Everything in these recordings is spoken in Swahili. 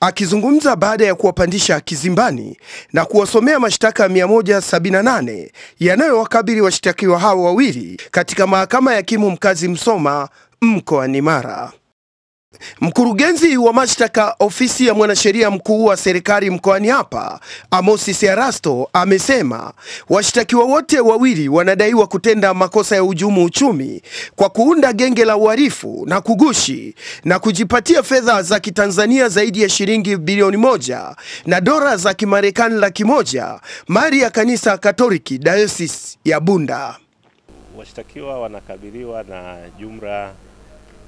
Akizungumza baada ya kuwapandisha kizimbani na kuwasomea mashtaka 178 yanayowakabili washtakiwa hao wawili katika mahakama ya hakimu mkazi Msoma mkoani Mara. Mkurugenzi wa mashtaka ofisi ya mwanasheria mkuu wa serikali mkoani hapa, Amosi Searasto, amesema washtakiwa wote wawili wanadaiwa kutenda makosa ya uhujumu uchumi kwa kuunda genge la uhalifu na kugushi na kujipatia fedha za Kitanzania zaidi ya shilingi bilioni moja na dola za Kimarekani laki moja mali ya kanisa Katoliki Diocese ya Bunda. Washtakiwa wanakabiliwa na jumla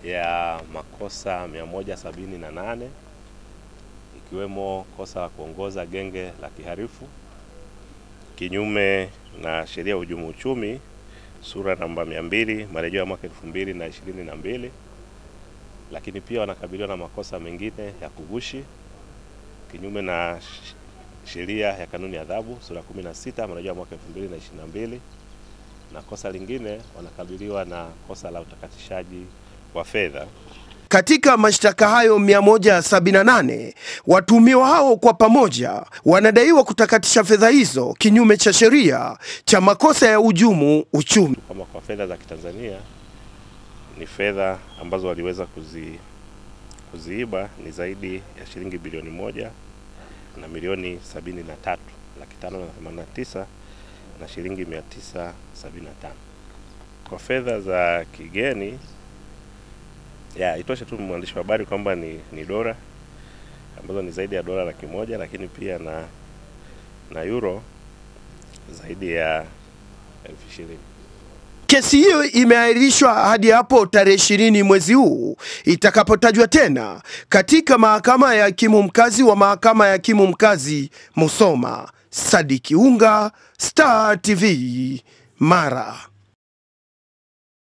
ya makosa 178 ikiwemo kosa la kuongoza genge la kiharifu kinyume na sheria ya uhujumu uchumi sura namba 200 marejeo ya mwaka 2022, lakini pia wanakabiliwa na makosa mengine ya kugushi kinyume na sheria ya kanuni ya adhabu sura 16 marejeo ya mwaka 2022, na kosa lingine wanakabiliwa na kosa la utakatishaji wa fedha. Katika mashtaka hayo 178 watuhumiwa hao kwa pamoja wanadaiwa kutakatisha fedha hizo kinyume cha sheria cha makosa ya ujumu uchumi. Kama kwa fedha za Kitanzania ni fedha ambazo waliweza kuzi, kuziiba ni zaidi ya shilingi bilioni moja na milioni sabini na tatu laki tano na themanini na tisa na shilingi mia tisa sabini na tano. Kwa fedha za kigeni ya itoshe tu mwandishi wa habari kwamba ni, ni dola ambazo ni zaidi ya dola laki moja lakini pia na na euro zaidi ya elfu ishirini. Kesi hiyo imeahirishwa hadi hapo tarehe ishirini mwezi huu itakapotajwa tena katika mahakama ya hakimu mkazi wa mahakama ya hakimu mkazi Musoma. Sadiki Unga, Star TV, Mara.